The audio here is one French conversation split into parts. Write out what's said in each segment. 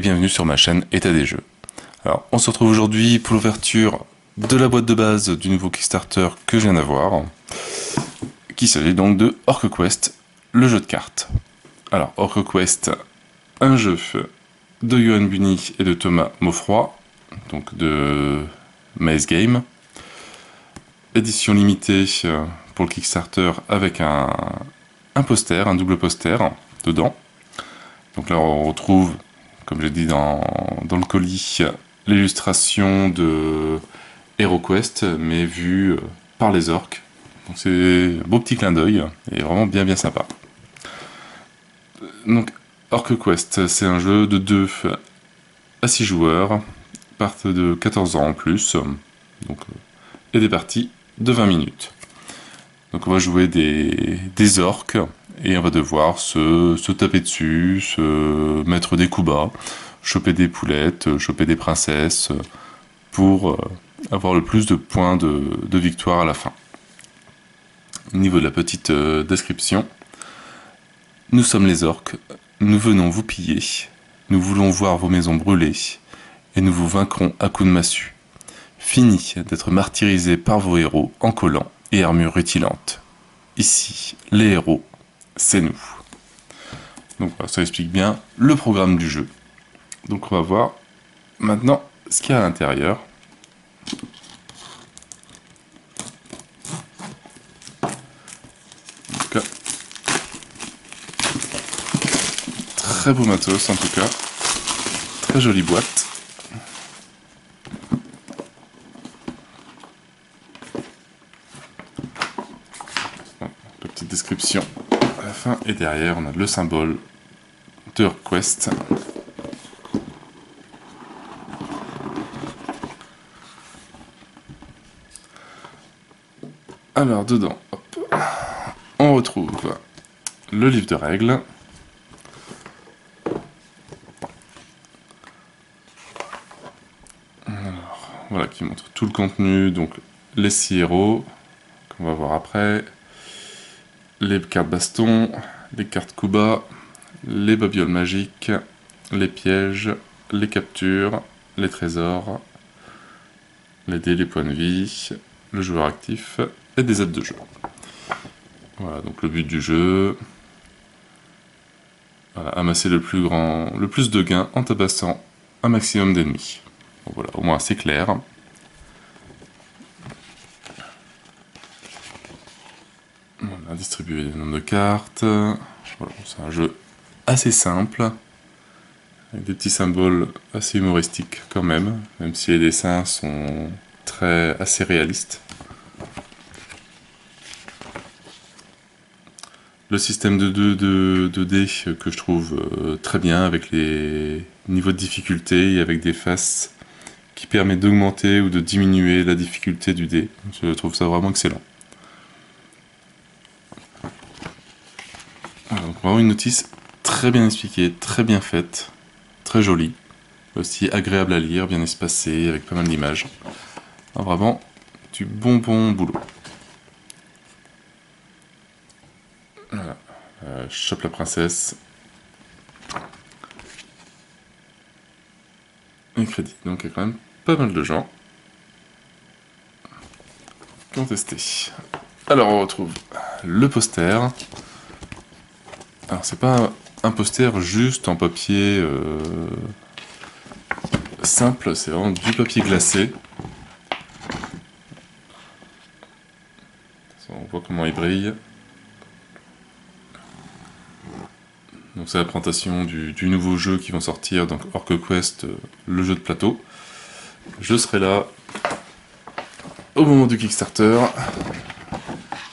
bienvenue sur ma chaîne État des Jeux. Alors, on se retrouve aujourd'hui pour l'ouverture de la boîte de base du nouveau Kickstarter que je viens d'avoir, qui s'agit donc de Quest, le jeu de cartes. Alors, Quest, un jeu de Johan Bunny et de Thomas Moffroy, donc de Maze Game. Édition limitée pour le Kickstarter avec un, un poster, un double poster dedans. Donc là, on retrouve, comme j'ai dit dans, le colis, l'illustration de HeroQuest, mais vue euh, par les orques. Donc c'est un beau petit clin d'œil et vraiment bien bien sympa. Donc Quest, c'est un jeu de 2 à 6 joueurs, partent de 14 ans en plus, donc, euh, et des parties de 20 minutes. Donc on va jouer des, des orques et on va devoir se, taper dessus, se mettre des coups bas, choper des poulettes, choper des princesses pour euh, avoir le plus de points de, victoire à la fin. Au niveau de la petite euh, description, nous sommes les orques, nous venons vous piller, nous voulons voir vos maisons brûler, et nous vous vaincrons à coups de massue. Fini d'être martyrisé par vos héros en collant et armure rutilante. Ici, les héros, c'est nous. Donc ça explique bien le programme du jeu. Donc on va voir maintenant ce qu'il y a à l'intérieur. Très beau matos en tout cas. Très jolie boîte. petite description à la et derrière on a le symbole de request. Alors dedans, on retrouve le livre de règles. voilà qui montre tout le contenu, donc les six qu'on va voir après, les cartes baston, les cartes Kuba, les babioles magiques, les pièges, les captures, les trésors, les dés, les points de vie, le joueur actif et des aides de jeu. Voilà, donc le but du jeu, amasser le plus grand, le plus de gains en tabassant un maximum d'ennemis. voilà, au moins c'est clair. Distribué des nombres de cartes. c'est un jeu assez simple, avec des petits symboles assez humoristiques quand même, même si les dessins sont très assez réalistes. Le système de 2 de, dés que je trouve euh, très bien avec les niveaux de difficulté et avec des faces qui permettent d'augmenter ou de diminuer la difficulté du dé. Je trouve ça vraiment excellent. Une notice très bien expliquée, très bien faite, très jolie, aussi agréable à lire, bien espacée, avec pas mal d'images. Vraiment du bon bon boulot. Voilà, euh, chope la princesse. Et crédit, donc il y a quand même pas mal de gens testé. Alors on retrouve le poster. Alors c'est pas un poster juste en papier euh, simple, c'est vraiment du papier glacé. On voit comment il brille. Donc c'est la présentation du, nouveau jeu qui va sortir, donc Quest, euh, le jeu de plateau. Je serai là au moment du Kickstarter.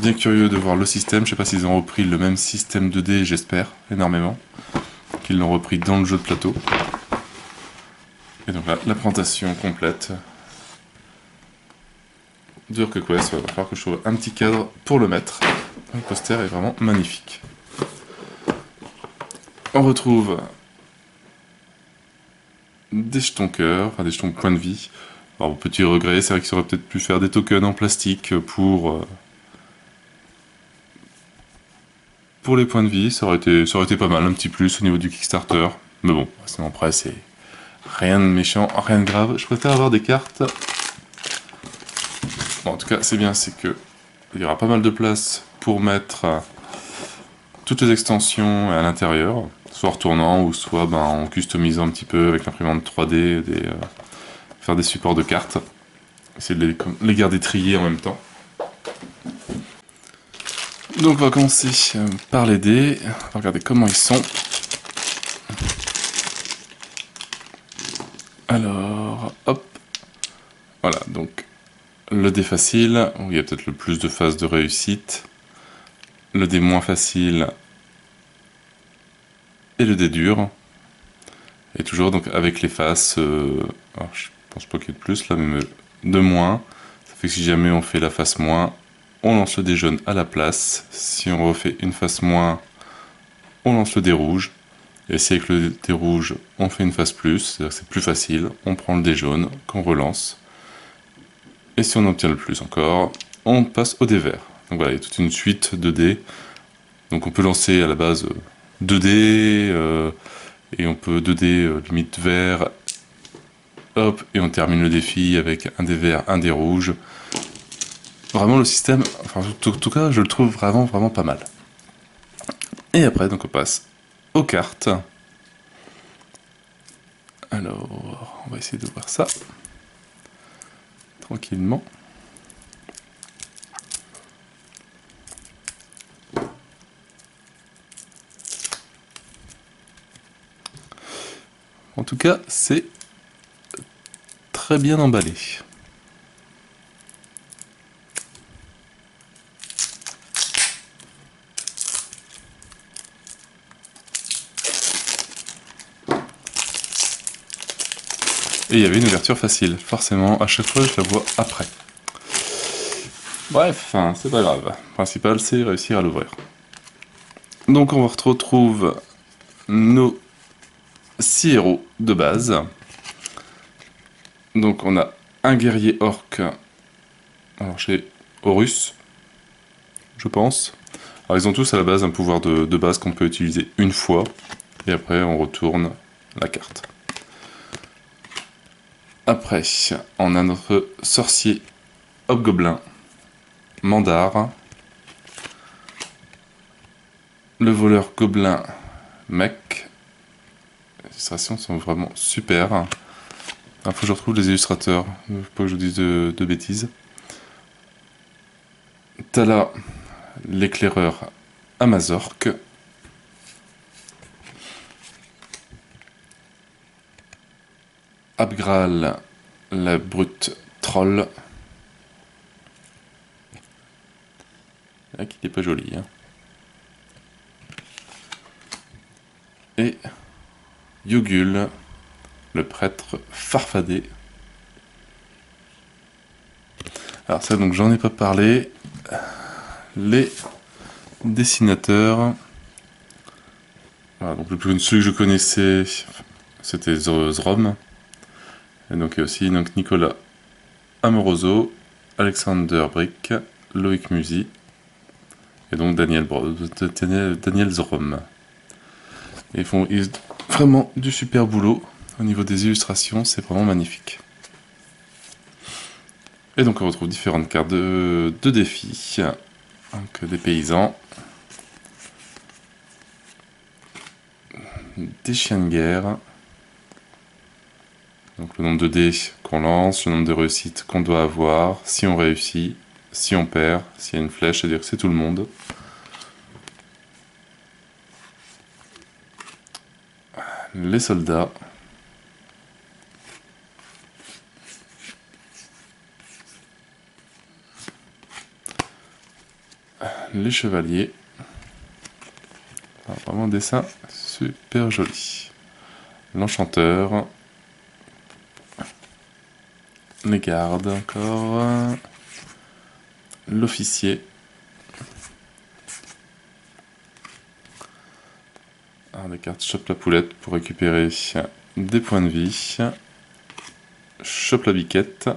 Bien curieux de voir le système, je sais pas s'ils ont repris le même système 2D, j'espère, énormément. Qu'ils l'ont repris dans le jeu de plateau. Et donc là, la présentation complète de Quest, il va falloir que je trouve un petit cadre pour le mettre. Le poster est vraiment magnifique. On retrouve des jetons cœur, enfin des jetons point de vie. Alors, petit regret, c'est vrai qu'ils auraient peut-être pu faire des tokens en plastique pour euh, pour les points de vie, ça aurait, été, pas mal, un petit plus au niveau du Kickstarter. Mais bon, sinon après, c'est Rien de méchant, rien de grave. Je préfère avoir des cartes. Bon, en tout cas, c'est bien, c'est que il y aura pas mal de place pour mettre euh, toutes les extensions à l'intérieur, soit en retournant ou soit ben, en customisant un petit peu avec l'imprimante 3D, des, euh, faire des supports de cartes. Essayer de les, les garder triés en même temps. Donc on va commencer euh, par les dés, on va regarder comment ils sont. Alors, hop. Voilà, donc le dé facile, où il y a peut-être le plus de phases de réussite. Le dé moins facile. Et le dé dur. Et toujours donc avec les faces, euh, alors, je pense pas qu'il y ait de plus là, mais de moins. Ça fait que si jamais on fait la face moins, on lance le dé jaune à la place. Si on refait une face moins, on lance le dé rouge. Et si avec le dé rouge, on fait une face plus, c'est plus facile, on prend le dé jaune qu'on relance. Et si on obtient le plus encore, on passe au dé vert. Donc voilà, il y a toute une suite de dés. Donc on peut lancer à la base 2 dés, euh, et on peut 2 dés euh, limite vert, hop, et on termine le défi avec un dé vert, un dé rouge. Vraiment le système, enfin en tout, cas je le trouve vraiment vraiment pas mal. Et après donc on passe aux cartes. Alors on va essayer de voir ça tranquillement. En tout cas, c'est très bien emballé. Et il y avait une ouverture facile. Forcément, à chaque fois, je la vois après. Bref, hein, c'est pas grave. Principal, c'est réussir à l'ouvrir. Donc, on retrouve nos 6 héros de base. Donc, on a un guerrier orc. Alors, chez Horus, je pense. Alors, ils ont tous à la base un pouvoir de base qu'on peut utiliser une fois. Et après, on retourne la carte. Après, on a notre sorcier hobgoblin, Mandar, le voleur gobelin, mec. Les illustrations sont vraiment super. Il faut que je retrouve les illustrateurs, pas que je dise de, de bêtises. Tala, l'éclaireur Amazorque. Abgral, la brute troll. Là, qui n'est pas joli. Hein. Et Yogul, le prêtre farfadé. Alors ça, donc j'en ai pas parlé. Les dessinateurs. Voilà, donc le plus celui que je connaissais, c'était Zrom. Et donc il y a aussi donc, Nicolas Amoroso, Alexander Brick, Loïc Musi, et donc Daniel, Daniel Zrom. ils font vraiment du super boulot au niveau des illustrations, c'est vraiment magnifique. Et donc on retrouve différentes cartes de, de défis, donc des paysans, des chiens de guerre, donc le nombre de dés qu'on lance, le nombre de réussites qu'on doit avoir, si on réussit, si on perd, s'il y a une flèche, c'est-à-dire que c'est tout le monde. Les soldats. Les chevaliers. vraiment un dessin super joli. L'enchanteur les gardes encore, l'officier, des cartes chope la poulette pour récupérer des points de vie, chope la biquette,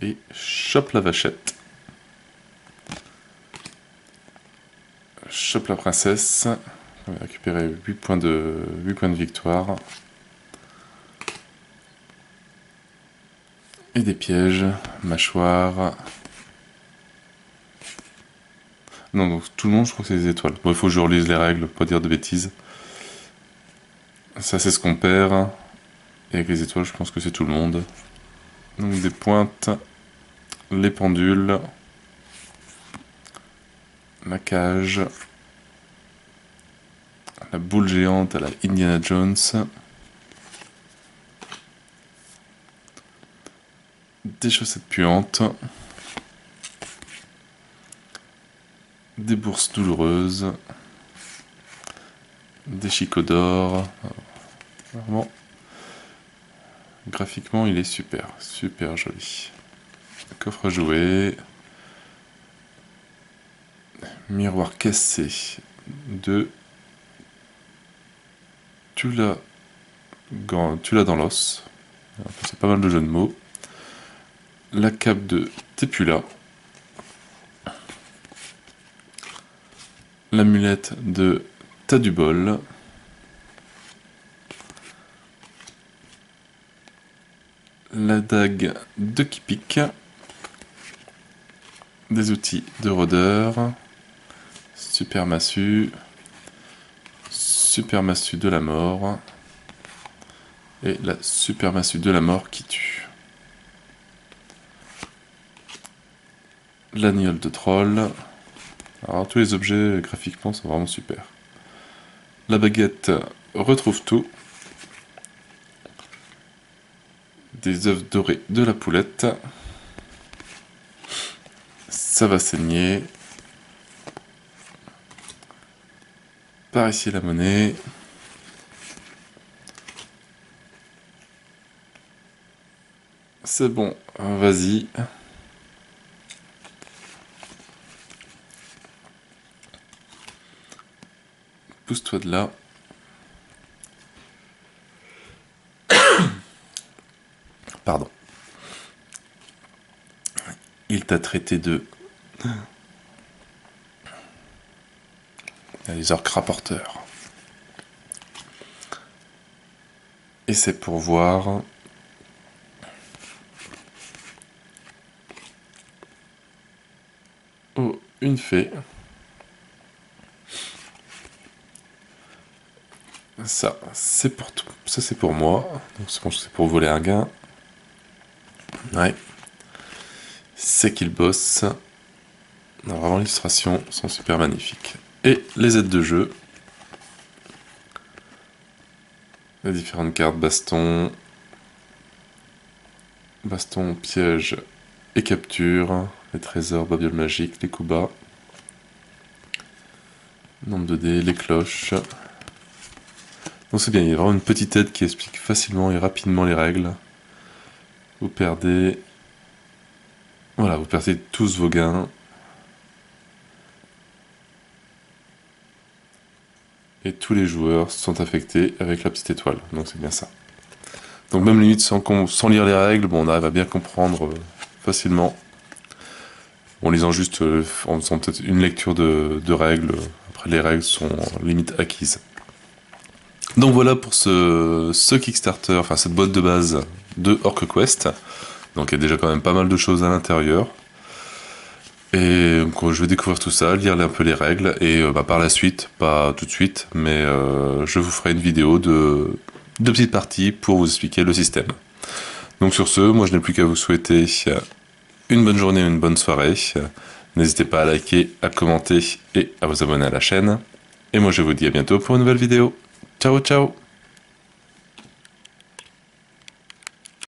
et chope la vachette. Chope la princesse, On va récupérer 8 points de, 8 points de victoire. Et des pièges, mâchoire. Non, donc tout le monde, je crois que c'est des étoiles. Bon, il faut que je relise les règles, pour pas dire de bêtises. Ça, c'est ce qu'on perd. Et avec les étoiles, je pense que c'est tout le monde. Donc des pointes, les pendules, la cage, la boule géante à la Indiana Jones, des chaussettes puantes, des bourses douloureuses, des chicots d'or. Vraiment, graphiquement, il est super, super joli. Coffre à jouer. Miroir cassé de tu l'as dans l'os. C'est pas mal de jeux de mots. La cape de Tepula. L'amulette de T'as du bol. La dague de Kipik. Des outils de rôdeur. Super massue. Super massue de la mort. Et la super massue de la mort qui tue. L'agnole de troll. Alors tous les objets graphiquement sont vraiment super. La baguette retrouve tout. Des œufs dorés de la poulette. Ça va saigner. Par ici la monnaie. C'est bon, vas-y. Pousse-toi de là. Pardon. Il t'a traité de les orques rapporteurs. Et c'est pour voir oh, une fée. Ça, c'est pour tout. Ça, c'est pour moi. Donc, c'est pour voler un gain. Ouais. C'est qu'il bosse. vraiment, l'illustration sont super magnifiques et les aides de jeu. Les différentes cartes baston, baston, piège et capture, les trésors, babiole magique, les coups nombre de dés, les cloches. Donc c'est bien, il y a vraiment une petite aide qui explique facilement et rapidement les règles. Vous perdez... Voilà, vous perdez tous vos gains et tous les joueurs sont affectés avec la petite étoile. Donc c'est bien ça. Donc même limite sans, lire les règles, on arrive à bien comprendre euh, facilement. En lisant juste, euh, en faisant peut-être une lecture de, règles, après les règles sont limite acquises. Donc voilà pour ce, Kickstarter, enfin cette boîte de base de Quest. Donc il y a déjà quand même pas mal de choses à l'intérieur. Et je vais découvrir tout ça, lire un peu les règles, et euh, bah, par la suite, pas tout de suite, mais euh, je vous ferai une vidéo de, de petites parties pour vous expliquer le système. Donc sur ce, moi je n'ai plus qu'à vous souhaiter une bonne journée, une bonne soirée. N'hésitez pas à liker, à commenter et à vous abonner à la chaîne. Et moi je vous dis à bientôt pour une nouvelle vidéo. Ciao ciao